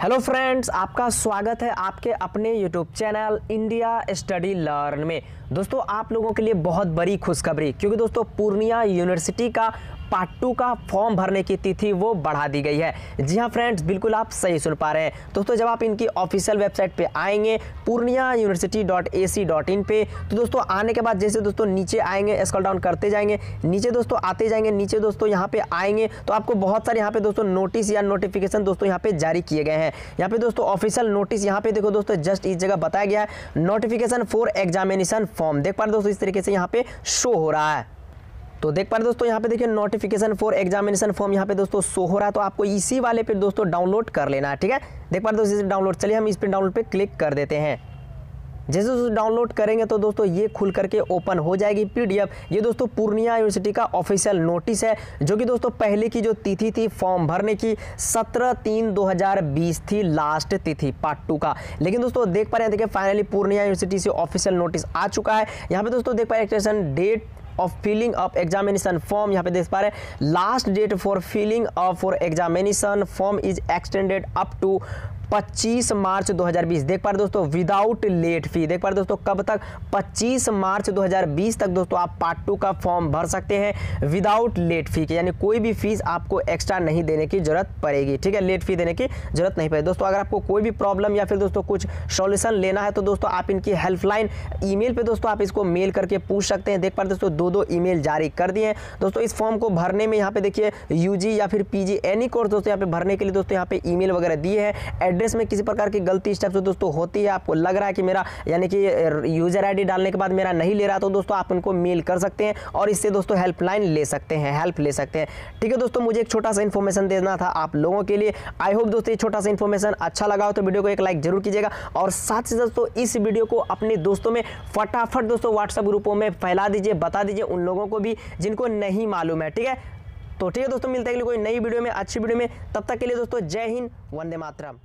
Hello friends आपका स्वागत है आपके अपने YouTube channel India study learn में। दोस्तों, आप लोगों के लिए बहुत बड़ी खुशखबरी, क्योंकि दोस्तों, पूर्णिया यूनिवर्सिटी का पार्ट टू का फॉर्म भरने की तिथि वो बढ़ा दी गई है। जी हाँ फ्रेंड्स, बिल्कुल आप सही सुन पा रहे हैं। दोस्तों, जब आप इनकी ऑफिशियल वेबसाइट पे आएँगे, Purnia university dot A C dot in पे तो दोस्तों, आने के बाद जैसे दोस्तों नीचे आएँगे स्कॉल डाउन करते जाएँगे, नीचे दोस्तों आते जाएँगे, नीचे दोस्तों यहाँ पे आएँगे तो आपको बहुत सारे यहाँ पे दोस्तों नोटिस या नोटिफिकेशन दोस्तों यहाँ पे जारी किए गए हैं। यहाँ पे दोस्तों ऑफिशियल नोटिस यहाँ पे देखो दोस्तों जस्ट इस जगह बताया गया है नोटिफिकेशन फॉर एग्जामिनेशन फॉर्म देख पा रहे दोस्तों, इस तरीके से यहाँ पे शो हो रहा है। तो देख पा रहे दोस्तों, यहाँ पे देखिए नोटिफिकेशन फॉर एग्जामिनेशन फॉर्म यहाँ पे दोस्तों शो हो रहा है तो आपको इसी वाले पे दोस्तों डाउनलोड कर लेना है, ठीक है? देख पा रहे दोस्तों डाउनलोड चलिए हम इस पे डाउनलोड पे क्लिक कर देते हैं। जैसे दोस्तों डाउनलोड करेंगे तो दोस्तों ये खुल करके ओपन हो जाएगी पीडीएफ ये दोस्तों पूर्णिया यूनिवर्सिटी का ऑफिशियल नोटिस है, जो कि दोस्तों पहले की जो तिथि थी फॉर्म भरने की 17 तीन 2020 थी लास्ट तिथि पार्ट टू का। लेकिन दोस्तों देख पा रहे हैं, देखिए फाइनली पूर्णिया यूनिवर्सिटी से ऑफिशियल नोटिस आ चुका है। यहाँ पे दोस्तों देख पा रहे date of filling of examination form यहाँ पे देख पा रहे हैं। Last date for filling of for examination form is extended up to 25 March 2020 देख पा रहे दोस्तों विदाउट लेट फ़ी देख पा रहे दोस्तों, कब तक? 25 मार्च 2020 तक दोस्तों, आप पार्ट टू का फॉर्म भर सकते हैं विदाउट लेट फ़ी के। यानी कोई भी फ़ीस आपको एक्स्ट्रा नहीं देने की ज़रूरत पड़ेगी। ठीक है? लेट फ़ी देने की ज़रूरत नहीं पड़ेगी। दोस्तों, अगर आपको कोई भी प्रॉब्लम या फिर दोस्तों, कुछ सॉल्यूशन लेना है तो दोस्तों, आप इनकी हेल्पलाइन ईमेल पे दोस्तों, आप इसको मेल करके पूछ सकते हैं। देख पा रहे दोस्तों दो दो ईमेल जारी कर दिए हैं। दोस्तों, इस फॉर्म को भरने में यहाँ पे देखिए यूजी या फिर पीजी एनी कोर्स दोस्तों, यहाँ पे भरने के लिए दोस्तों, यहाँ पे ईमेल वगैरह दिए हैं। एड्रेस में किसी प्रकार की गलती, स्टेप्स दोस्तों, होती है, आपको लग रहा है कि मेरा, यानी कि यूज़र आईडी डालने के बाद मेरा नहीं ले रहा तो दोस्तों आप उनको मेल कर सकते हैं और इससे दोस्तों हेल्पलाइन ले सकते हैं हेल्प ले सकते हैं। ठीक है दोस्तों, मुझे एक छोटा सा इन्फॉर्मेशन देना था आप लोगों के लिए। आई होप दोस्तों ये छोटा सा इन्फॉर्मेशन अच्छा लगा हो तो वीडियो को एक लाइक ज़रूर कीजिएगा और साथ ही दोस्तों, इस वीडियो को अपने दोस्तों में फटाफट दोस्तों व्हाट्सएप ग्रुपों में फैला दीजिए, बता दीजिए उन लोगों को भी जिनको नहीं मालूम है, ठीक है? तो ठीक है दोस्तों, मिलते हैं कोई नई वीडियो में, अच्छी वीडियो में, तब तक के लिए दोस्तों, जय हिंद, वंदे मातरम।